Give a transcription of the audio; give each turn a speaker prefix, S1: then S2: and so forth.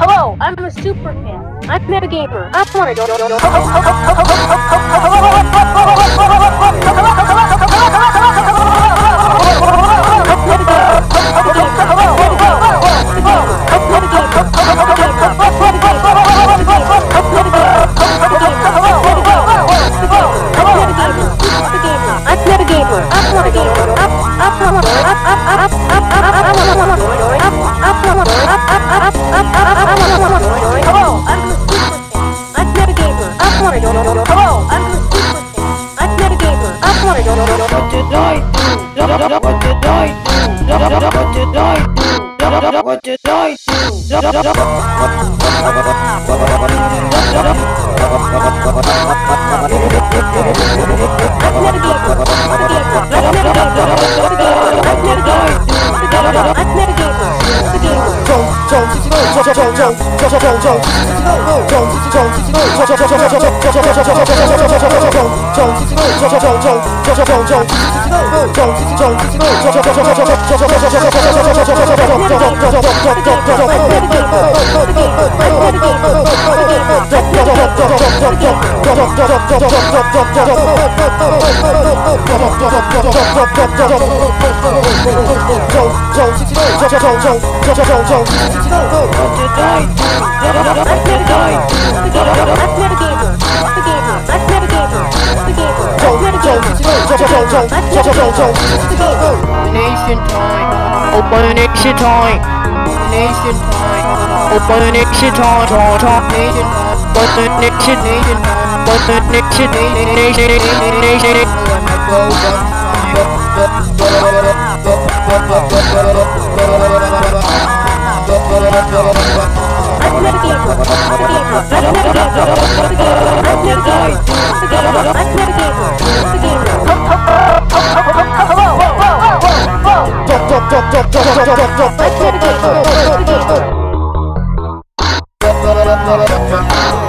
S1: Hello, I'm a super fan. I'm metagamer. I wanna go. I'm metagamer. I wanna go. Up, up, up, up, up, Hello,
S2: What did I do? What did I do? What did I do? What did I do? What did Nation time. Open nation time. Nation time. Open nation time. Time. Nation time. Open nation. Time. Open nation. Nation. Nation. Nation.
S1: I'm metagamer. Metagamer. I'm metagamer. I'm metagamer. I'm metagamer. Metagamer. Hello, whoa, whoa, whoa, whoa, Thank you.